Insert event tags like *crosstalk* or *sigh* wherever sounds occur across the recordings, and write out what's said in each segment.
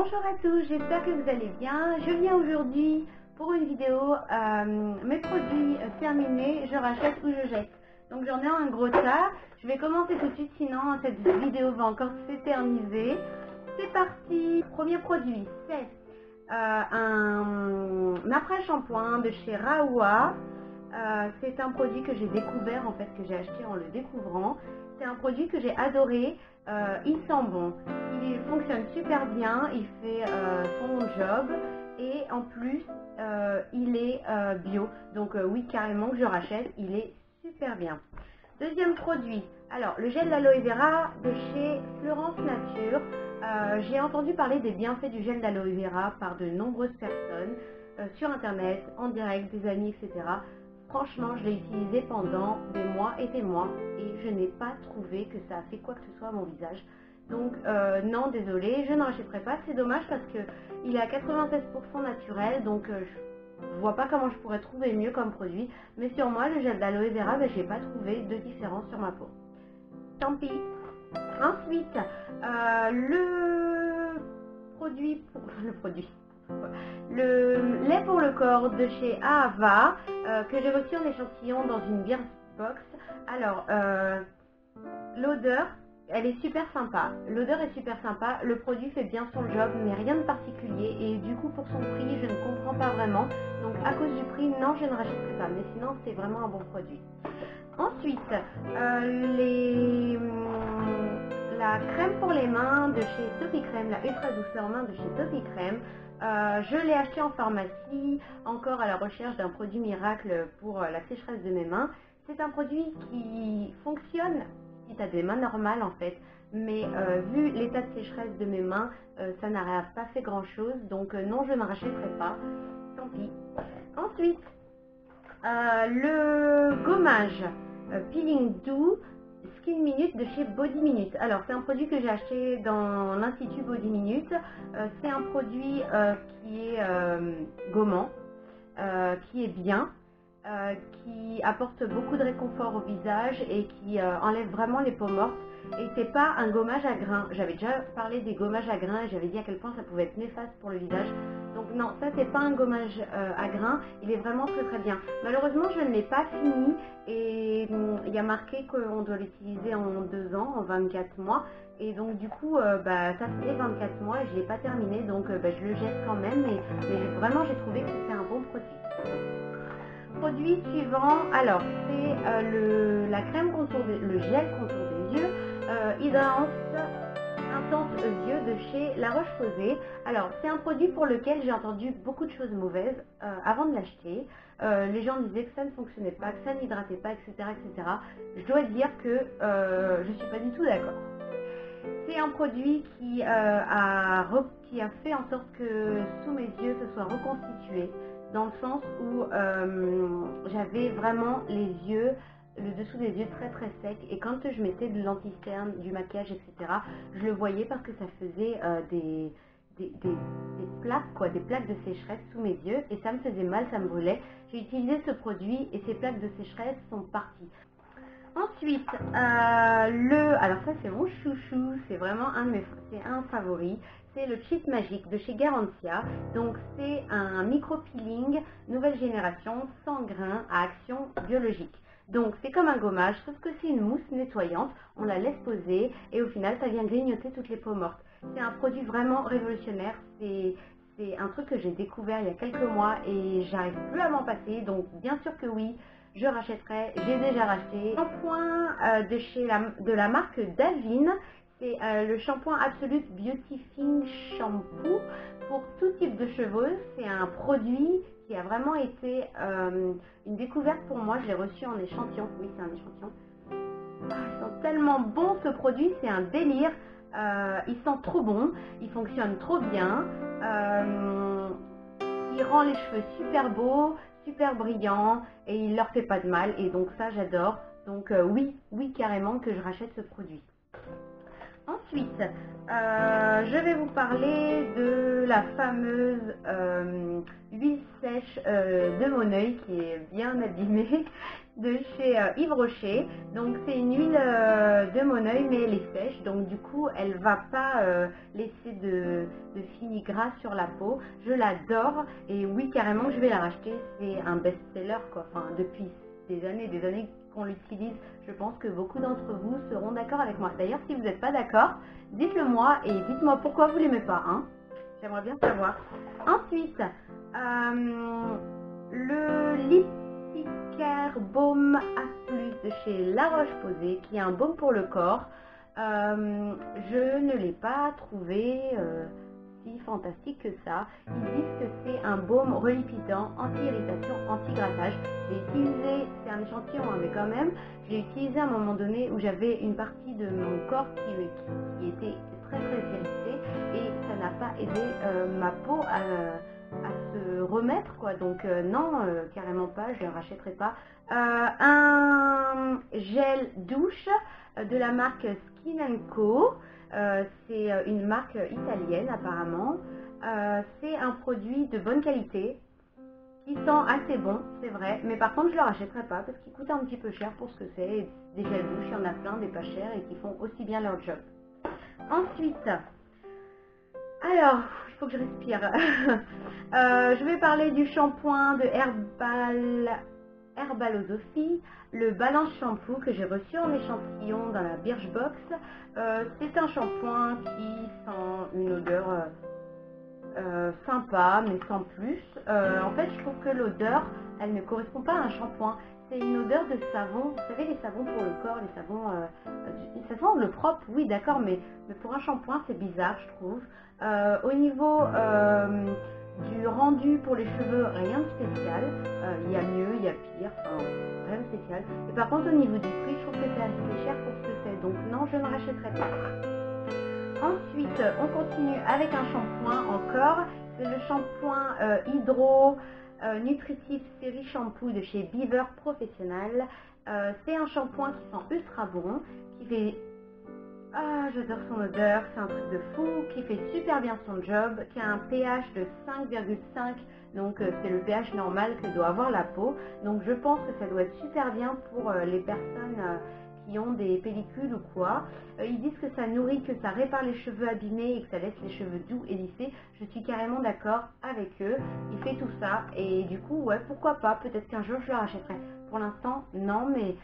Bonjour à tous, j'espère que vous allez bien. Je viens aujourd'hui pour une vidéo, euh, mes produits terminés, je rachète ou je jette. Donc j'en ai un gros tas. Je vais commencer tout de suite, sinon cette vidéo va encore s'éterniser. C'est parti Premier produit, c'est euh, un, après-shampoing de chez Raoua. Euh, c'est un produit que j'ai découvert, en fait, que j'ai acheté en le découvrant. C'est un produit que j'ai adoré. il sent bon. Il fonctionne super bien. Il fait son job. Et en plus, il est bio. Donc oui, carrément que je rachète. Il est super bien. Deuxième produit, alors le gel d'aloe vera de chez Florence Nature. Euh, j'ai entendu parler des bienfaits du gel d'aloe vera par de nombreuses personnes euh, sur internet, en direct, des amis, etc. Franchement, je l'ai utilisé pendant des mois et des mois et je n'ai pas trouvé que ça a fait quoi que ce soit à mon visage. Donc euh, non, désolé, je ne rachèterai pas. C'est dommage parce qu'il est à 96% naturel, donc je je vois pas comment je pourrais trouver mieux comme produit, mais sur moi, le gel d'aloe vera, ben, j'ai pas trouvé de différence sur ma peau. Tant pis. Ensuite, euh, le produit pour *laughs* le produit. Le lait pour le corps de chez Ava euh, que j'ai reçu en échantillon dans une beer box. Alors, euh, l'odeur, elle est super sympa. L'odeur est super sympa. Le produit fait bien son job, mais rien de particulier. Et du coup, pour son prix, je ne comprends pas vraiment. Donc, à cause du prix, non, je ne rachèterai pas. Mais sinon, c'est vraiment un bon produit. Ensuite, euh, les, la crème pour les mains de chez Topi Crème, la ultra douceur main de chez Topi Crème. Euh, je l'ai acheté en pharmacie, encore à la recherche d'un produit miracle pour euh, la sécheresse de mes mains. C'est un produit qui fonctionne si tu as des mains normales en fait. Mais euh, vu l'état de sécheresse de mes mains, ça n'a pas fait grand chose. Donc non, je ne rachèterai pas. Tant pis. Ensuite, le gommage Peeling Do Skin Minute de chez Body Minute. Alors c'est un produit que j'ai acheté dans l'Institut Body Minute. c'est un produit qui est gommant, qui est bien, euh, qui apporte beaucoup de réconfort au visage et qui euh, enlève vraiment les peaux mortes. Et c'est pas un gommage à grains. J'avais déjà parlé des gommages à grains et j'avais dit à quel point ça pouvait être néfaste pour le visage. Donc non, ça c'est pas un gommage euh, à grains. Il est vraiment très très bien. Malheureusement, je ne l'ai pas fini et hum, il y a marqué qu'on doit l'utiliser en 2 ans, en 24 mois. Et donc du coup, bah, ça fait 24 mois et je l'ai pas terminé. Donc bah, je le jette quand même. Mais, vraiment, j'ai trouvé que c'était un bon produit. Produit suivant, alors c'est euh, la crème contour le gel contour des yeux, euh, Hydrance Yeux de chez La Roche-Posay. Alors c'est un produit pour lequel j'ai entendu beaucoup de choses mauvaises euh, avant de l'acheter. les gens disaient que ça ne fonctionnait pas, que ça n'hydratait pas, etc., etc. Je dois dire que je ne suis pas du tout d'accord. C'est un produit qui, a, qui a fait en sorte que sous mes yeux se soit reconstitué dans le sens où euh, j'avais vraiment les yeux, le dessous des yeux très très sec et quand je mettais de l'anticerne, du maquillage, etc., je le voyais parce que ça faisait euh, des, des, plaques, quoi, des plaques de sécheresse sous mes yeux et ça me faisait mal, ça me brûlait. J'ai utilisé ce produit et ces plaques de sécheresse sont parties. Ensuite, euh, le, alors ça c'est mon chouchou, c'est vraiment un de mes, c'est un favori c'est le cheat magique de chez Garantia. Donc c'est un micro-peeling nouvelle génération sans grains à action biologique. Donc c'est comme un gommage, sauf que c'est une mousse nettoyante. On la laisse poser et au final ça vient grignoter toutes les peaux mortes. C'est un produit vraiment révolutionnaire. C'est un truc que j'ai découvert il y a quelques mois et j'arrive plus à m'en passer. Donc bien sûr que oui, je rachèterai. J'ai déjà racheté. Point euh, de chez la, de la marque Davine c'est euh, le shampoing Absolute Beautifying Shampoo pour tout type de cheveux. C'est un produit qui a vraiment été euh, une découverte pour moi. Je l'ai reçu en échantillon. Oui, c'est un échantillon. Ah, ils tellement bons ce produit, c'est un délire. Euh, ils sont trop bons, ils fonctionnent trop bien. il rend les cheveux super beaux, super brillants et il leur fait pas de mal. Et donc ça, j'adore. Donc oui, oui carrément que je rachète ce produit. Ensuite, euh, je vais vous parler de la fameuse euh, huile sèche euh, de mon qui est bien abîmée. *laughs* de chez Yves Rocher. Donc c'est une huile de Moneuil mais elle est sèche donc du coup elle va pas laisser de, de fini gras sur la peau. Je l'adore et oui carrément je vais la racheter. C'est un best-seller quoi. Enfin depuis des années des années l'utilise. Je pense que beaucoup d'entre vous seront d'accord avec moi. D'ailleurs si vous n'êtes pas d'accord, dites-le moi et dites-moi pourquoi vous l'aimez pas. Hein. J'aimerais bien savoir. Ensuite, le lip Baume plus de chez La Roche-Posay, qui est un baume pour le corps. Euh, je ne l'ai pas trouvé euh, fantastique que ça. Ils disent que c'est un baume relipitant, anti-irritation, anti-grattage. J'ai utilisé, c'est un échantillon, hein, mais quand même, j'ai utilisé à un moment donné où j'avais une partie de mon corps qui, qui, était très très irritée et ça n'a pas aidé euh, ma peau à se remettre quoi donc euh, non euh, carrément pas je ne rachèterai pas euh, un gel douche de la marque Skin Co c'est une marque italienne apparemment. C'est un produit de bonne qualité qui sent assez bon c'est vrai. Mais par contre je le rachèterai pas parce qu'il coûte un petit peu cher pour ce que c'est. Des gels douche il y en a plein des pas chers et qui font aussi bien leur job. Ensuite alors faut que je respire. *laughs* Euh, je vais parler du shampoing de Herbal, Herbalosophie, le Balance Shampoo que j'ai reçu en échantillon dans la Birchbox. Euh, c'est un shampoing qui sent une odeur euh, sympa, mais sans plus. en fait, je trouve que l'odeur, elle ne correspond pas à un shampoing. C'est une odeur de savon. Vous savez, les savons pour le corps, les savons... ça sent le propre, oui, d'accord, mais, pour un shampoing, c'est bizarre, je trouve. Euh, au niveau euh, du rendu pour les cheveux, rien de spécial. Euh, il y a mieux, il y a pire, rien de spécial. Et par contre, au niveau du prix, je trouve que c'est assez cher pour ce que c'est. Donc non, je ne rachèterai pas. Ensuite, on continue avec un shampoing encore. C'est le shampoing Hydro Nutritive Série Shampoo de chez Beaver Professionnel. c'est un shampoing qui sent ultra bon, qui fait ah, j'adore son odeur, c'est un truc de fou, qui fait super bien son job, qui a un pH de 5,5, donc euh, c'est le pH normal que doit avoir la peau. Donc je pense que ça doit être super bien pour euh, les personnes euh, qui ont des pellicules ou quoi. ils disent que ça nourrit, que ça répare les cheveux abîmés et que ça laisse les cheveux doux et lissés. Je suis carrément d'accord avec eux. Il fait tout ça et du coup, ouais, pourquoi pas. Peut-être qu'un jour je le rachèterai. Pour l'instant, non, mais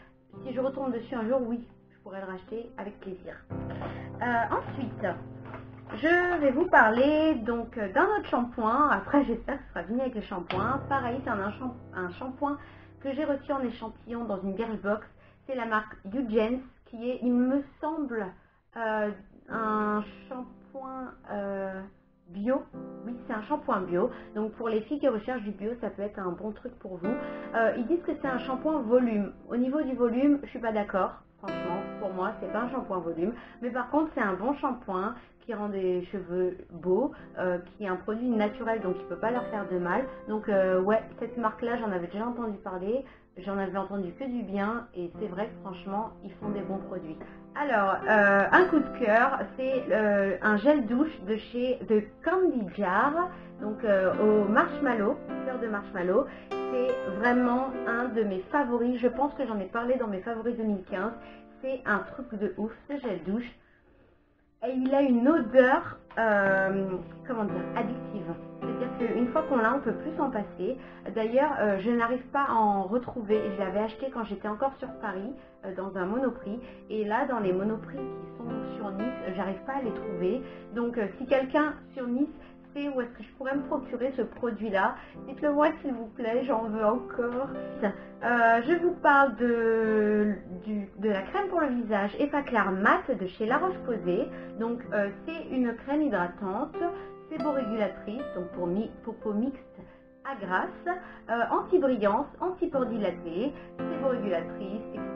si je retourne dessus un jour, oui, pourrais le racheter avec plaisir. Euh, ensuite, je vais vous parler donc d'un autre shampoing. Après, j'espère que ce sera fini avec les shampoings. Pareil, c'est un, shampoing que j'ai reçu en échantillon dans une Birchbox. C'est la marque Eugens qui est, il me semble, euh, un shampoing euh, bio. Oui, c'est un shampoing bio. Donc pour les filles qui recherchent du bio, ça peut être un bon truc pour vous. ils disent que c'est un shampoing volume. Au niveau du volume, je suis pas d'accord. Franchement, pour moi, c'est pas un shampoing volume. Mais par contre, c'est un bon shampoing qui rend des cheveux beaux, euh, qui est un produit naturel, donc il peut pas leur faire de mal. Donc euh, ouais, cette marque-là, j'en avais déjà entendu parler. J'en avais entendu que du bien et c'est vrai que franchement, ils font des bons produits. Alors, euh, un coup de cœur, c'est un gel douche de chez de Candy Jar, donc au marshmallow, fleur de marshmallow c'est vraiment un de mes favoris. Je pense que j'en ai parlé dans mes favoris 2015. Un truc de ouf, ce gel douche. Et il a une odeur, euh, comment dire, addictive. C'est-à-dire qu'une fois qu'on l'a, on peut plus s'en passer. D'ailleurs, euh, je n'arrive pas à en retrouver. Je l'avais acheté quand j'étais encore sur Paris, euh, dans un monoprix. Et là, dans les monoprix qui sont sur Nice, j'arrive pas à les trouver. Donc, si quelqu'un sur Nice où est-ce que je pourrais me procurer ce produit-là? Dites-le moi s'il vous plaît, j'en veux encore. Euh, je vous parle de, de la crème pour le visage Effaclar Mat de chez La Roche-Posay. Donc euh, c'est une crème hydratante, séborégulatrice, donc pour, pour peau mixte à grasse, euh, anti-brillance, anti-port dilaté, séborégulatrice, etc.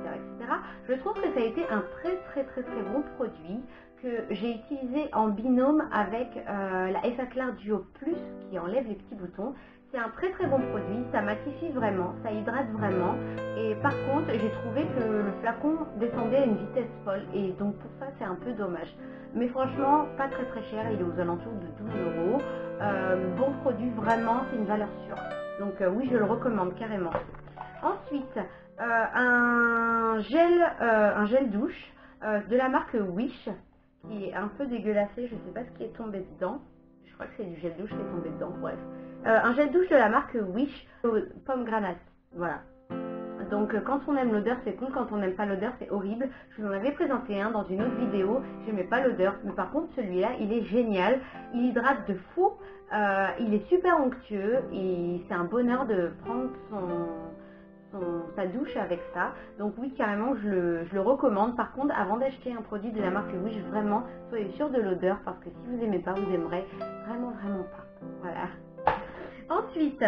Je trouve que ça a été un très très très très bon produit que j'ai utilisé en binôme avec euh, la Effaclar Duo Plus qui enlève les petits boutons. C'est un très très bon produit, ça matifie vraiment, ça hydrate vraiment. Et par contre, j'ai trouvé que le flacon descendait à une vitesse folle et donc pour ça c'est un peu dommage. Mais franchement, pas très très cher, il est aux alentours de 12 euros. Euh, bon produit, vraiment, c'est une valeur sûre. Donc euh, oui, je le recommande carrément. Ensuite, un, gel, un gel douche de la marque Wish, qui est un peu dégueulassé, je ne sais pas ce qui est tombé dedans. Je crois que c'est du gel douche qui est tombé dedans, bref. un gel douche de la marque Wish, pomme granate, voilà. Donc euh, quand on aime l'odeur c'est cool, quand on n'aime pas l'odeur c'est horrible. Je vous en avais présenté un dans une autre vidéo, j'aimais pas l'odeur, mais par contre celui-là il est génial, il hydrate de fou, euh, il est super onctueux et c'est un bonheur de prendre son, sa douche avec ça. Donc oui carrément je le, recommande. Par contre avant d'acheter un produit de la marque Wish vraiment soyez sûr de l'odeur parce que si vous aimez pas vous aimerez vraiment vraiment pas. Voilà. *laughs* Ensuite,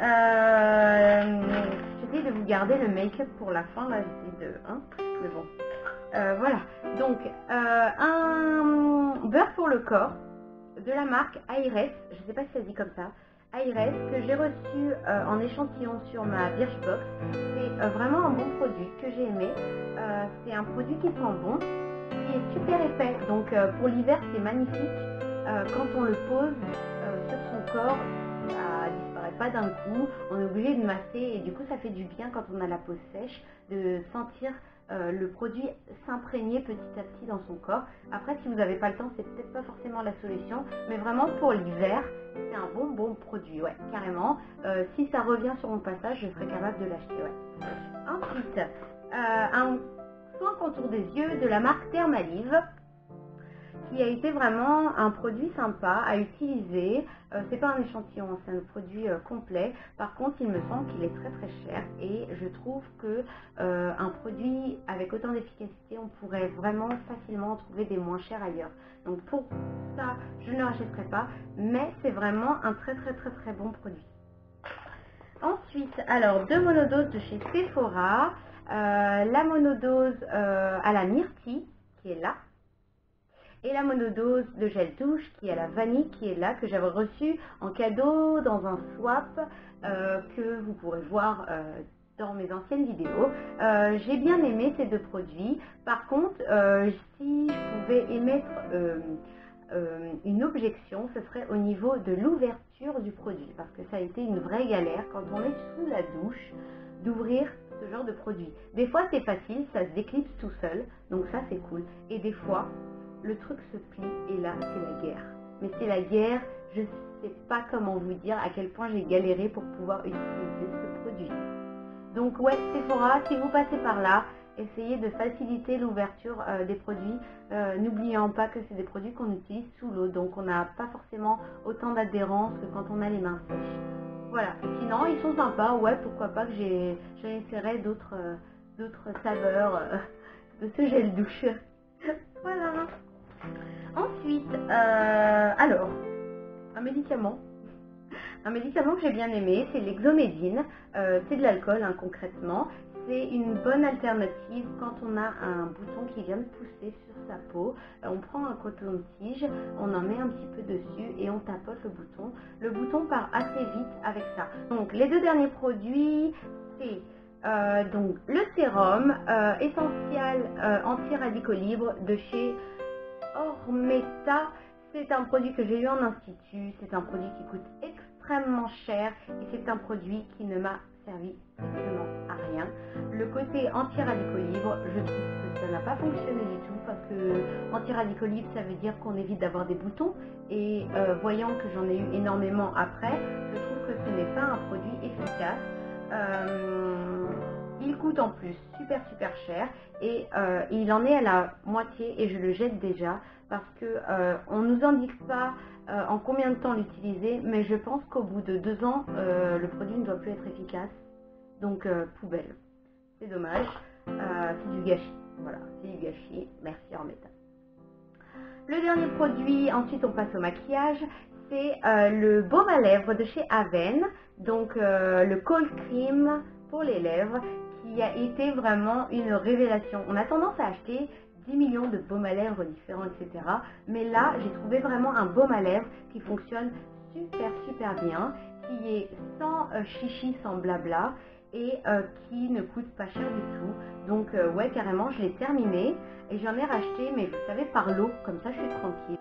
euh, j'essaie de vous garder le make-up pour la fin, là j'essaie de... Hein, mais bon. Euh, voilà, donc euh, un beurre pour le corps de la marque Aires, je ne sais pas si ça dit comme ça, Aires, que j'ai reçu en échantillon sur ma Birchbox. C'est vraiment un bon produit que j'ai aimé. c'est un produit qui sent bon, qui est super épais, donc pour l'hiver c'est magnifique. quand on le pose sur son corps, d'un coup, on est obligé de masser et du coup ça fait du bien quand on a la peau sèche de sentir euh, le produit s'imprégner petit à petit dans son corps. Après si vous n'avez pas le temps c'est peut-être pas forcément la solution mais vraiment pour l'hiver c'est un bon bon produit, ouais carrément. Euh, si ça revient sur mon passage je serai capable de l'acheter, ouais. Ensuite, euh, un soin contour des yeux de la marque Thermalive qui a été vraiment un produit sympa à utiliser. Euh, c'est pas un échantillon, c'est un produit euh, complet. Par contre, il me semble qu'il est très très cher et je trouve que euh, un produit avec autant d'efficacité, on pourrait vraiment facilement en trouver des moins chers ailleurs. Donc pour ça, je ne l'achèterai pas, mais c'est vraiment un très très très très bon produit. Ensuite, alors deux monodoses de chez Sephora. la monodose à la myrtille qui est là et la monodose de gel douche qui est la vanille qui est là, que j'avais reçu en cadeau dans un swap euh, que vous pourrez voir euh, dans mes anciennes vidéos. Euh, j'ai bien aimé ces deux produits. Par contre, si je pouvais émettre une objection, ce serait au niveau de l'ouverture du produit. Parce que ça a été une vraie galère quand on est sous la douche d'ouvrir ce genre de produit. Des fois c'est facile, ça se déclipse tout seul, donc ça c'est cool. Et des fois, le truc se plie et là, c'est la guerre. Mais c'est la guerre, je ne sais pas comment vous dire à quel point j'ai galéré pour pouvoir utiliser ce produit. Donc ouais, Sephora, si vous passez par là, essayez de faciliter l'ouverture euh, des produits, euh, n'oubliant pas que c'est des produits qu'on utilise sous l'eau, donc on n'a pas forcément autant d'adhérence que quand on a les mains sèches. Voilà, sinon ils sont sympas, ouais, pourquoi pas que d'autres euh, d'autres saveurs de ce gel douche. *laughs* voilà. Ensuite, euh, alors, un médicament. Un médicament que j'ai bien aimé, c'est l'exomédine. Euh, c'est de l'alcool, hein, concrètement. C'est une bonne alternative quand on a un bouton qui vient de pousser sur sa peau. Euh, on prend un coton-tige, on en met un petit peu dessus et on tapote le bouton. Le bouton part assez vite avec ça. Donc, les deux derniers produits, c'est donc le sérum essentiel anti-radicaux libres de chez Ormeta, c'est un produit que j'ai eu en institut, c'est un produit qui coûte extrêmement cher et c'est un produit qui ne m'a servi strictement à rien. Le côté anti-radicaux je trouve que ça n'a pas fonctionné du tout parce que anti-radicaux libre, ça veut dire qu'on évite d'avoir des boutons et euh, voyant que j'en ai eu énormément après, je trouve que ce n'est pas un produit efficace. Euh, il coûte en plus super super cher et euh, il en est à la moitié et je le jette déjà parce que euh, on nous indique pas euh, en combien de temps l'utiliser mais je pense qu'au bout de deux ans le produit ne doit plus être efficace. Donc poubelle. C'est dommage c'est du gâchis. Voilà c'est du gâchis. Merci en le dernier produit ensuite on passe au maquillage. C'est le baume à lèvres de chez Aven donc le cold cream pour les lèvres qui a été vraiment une révélation. On a tendance à acheter 10 millions de baumes à lèvres différents, etc. Mais là, j'ai trouvé vraiment un baume à lèvres qui fonctionne super, super bien, qui est sans euh, chichi, sans blabla, et euh, qui ne coûte pas cher du tout. Donc, euh, ouais, carrément, je l'ai terminé, et j'en ai racheté, mais vous savez, par l'eau, comme ça, je suis tranquille.